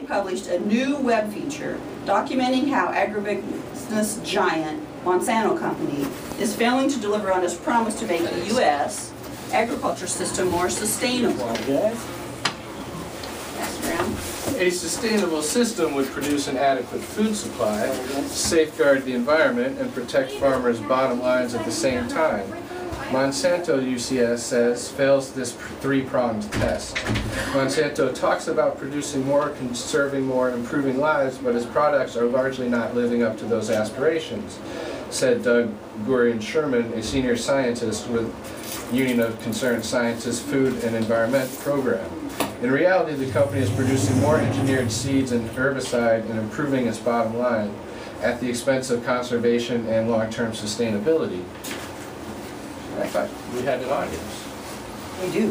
published a new web feature documenting how agribusiness giant Monsanto Company is failing to deliver on its promise to make the U.S. agriculture system more sustainable. A sustainable system would produce an adequate food supply, safeguard the environment, and protect farmers' bottom lines at the same time. Monsanto, UCS says, fails this three-pronged test. Monsanto talks about producing more, conserving more, and improving lives, but its products are largely not living up to those aspirations, said Doug Gurian Sherman, a senior scientist with Union of Concerned Scientists Food and Environment Program. In reality, the company is producing more engineered seeds and herbicide and improving its bottom line at the expense of conservation and long-term sustainability. I thought we had an audience. We do.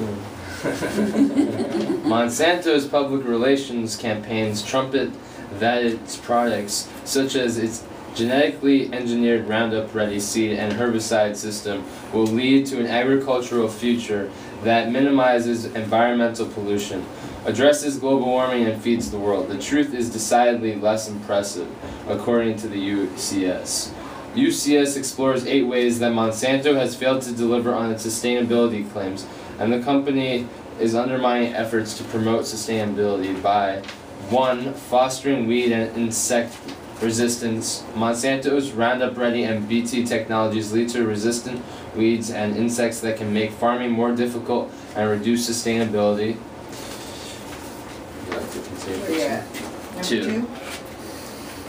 Monsanto's public relations campaigns trumpet that its products, such as its genetically engineered Roundup Ready seed and herbicide system, will lead to an agricultural future that minimizes environmental pollution, addresses global warming, and feeds the world. The truth is decidedly less impressive, according to the UCS. UCS explores eight ways that Monsanto has failed to deliver on its sustainability claims, and the company is undermining efforts to promote sustainability by 1. Fostering weed and insect resistance. Monsanto's Roundup Ready and BT technologies lead to resistant weeds and insects that can make farming more difficult and reduce sustainability. Yeah. Number Two. two.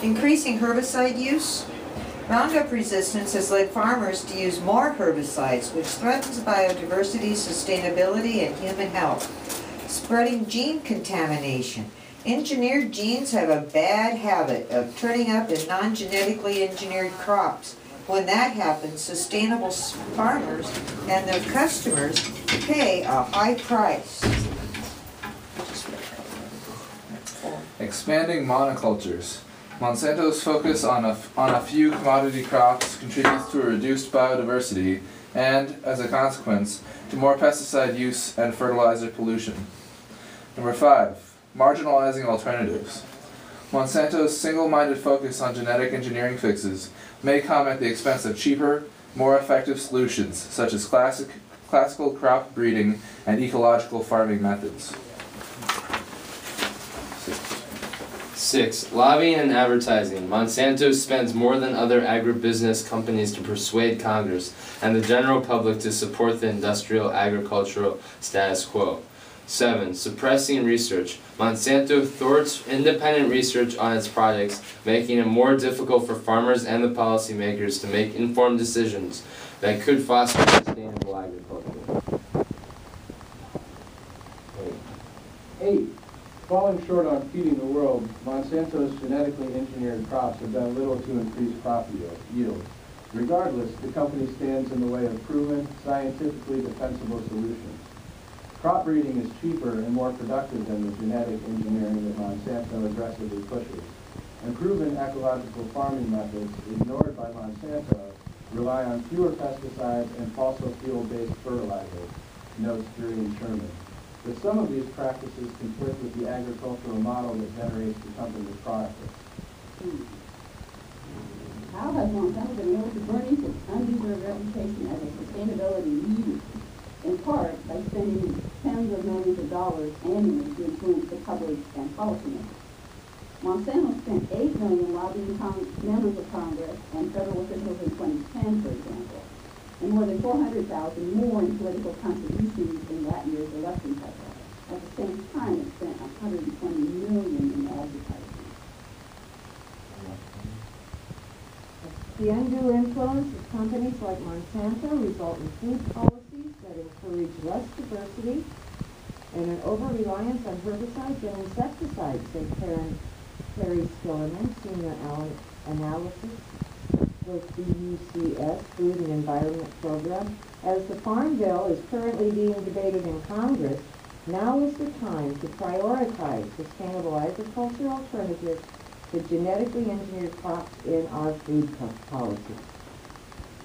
Increasing herbicide use. Roundup resistance has led farmers to use more herbicides, which threatens biodiversity, sustainability, and human health. Spreading gene contamination. Engineered genes have a bad habit of turning up in non-genetically engineered crops. When that happens, sustainable farmers and their customers pay a high price. Expanding monocultures. Monsanto's focus on a, on a few commodity crops contributes to a reduced biodiversity and, as a consequence, to more pesticide use and fertilizer pollution. Number five, marginalizing alternatives. Monsanto's single-minded focus on genetic engineering fixes may come at the expense of cheaper, more effective solutions such as classic, classical crop breeding and ecological farming methods. Six, lobbying and advertising. Monsanto spends more than other agribusiness companies to persuade Congress and the general public to support the industrial agricultural status quo. Seven, suppressing research. Monsanto thwarts independent research on its products, making it more difficult for farmers and the policymakers to make informed decisions that could foster sustainable agriculture. Eight, falling short on feeding the world, Monsanto's genetically engineered crops have done little to increase crop yield- yield. Regardless, the company stands in the way of proven, scientifically defensible solutions. Crop breeding is cheaper and more productive than the genetic engineering that Monsanto aggressively pushes. And proven ecological farming methods ignored by Monsanto rely on fewer pesticides and fossil fuel-based fertilizers, notes Gurian Sherman. But some of these practices conflict with the agricultural model that generates the company's profits. How has Monsanto been able to burnish its undeserved reputation as a sustainability leader? In part by spending tens of millions of dollars annually to influence the public and policymakers. Monsanto spent 8 million lobbying members of Congress and federal officials in 2010, for example, and more than 400,000 more in political contributions in that year's election cycle. At the same time, it spent 120 million in advertising. The undue influence of companies like Monsanto result in food policies that encourage less diversity and an over-reliance on herbicides and insecticides, said Karen Perry Stillerman, senior al- analysis with the UCS Food and Environment Program. As the Farm Bill is currently being debated in Congress, now is the time to prioritize sustainable agricultural alternatives to genetically engineered crops in our food co- policy.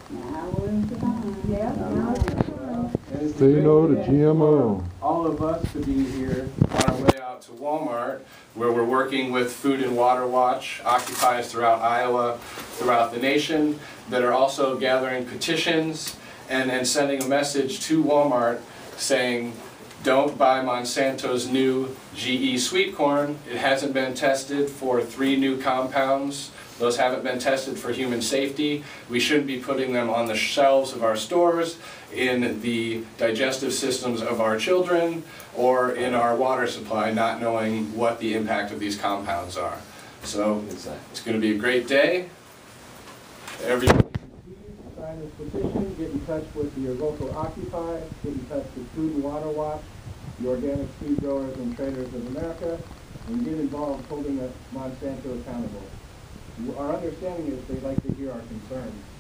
Now is the time. Yeah, now is the time. Say no to great event GMO. All of us to be here on our way out to Walmart, where we're working with Food and Water Watch, occupiers throughout Iowa, throughout the nation, that are also gathering petitions and then sending a message to Walmart saying, don't buy Monsanto's new GE sweet corn. It hasn't been tested for three new compounds. Those haven't been tested for human safety. We shouldn't be putting them on the shelves of our stores, in the digestive systems of our children, or in our water supply, not knowing what the impact of these compounds are. So it's going to be a great day. Everybody Please sign this petition, get in touch with your local Occupy, get in touch with Food and Water Watch, the Organic Seed Growers and Traders of America, and get involved holding Monsanto accountable. Our understanding is they'd like to hear our concerns.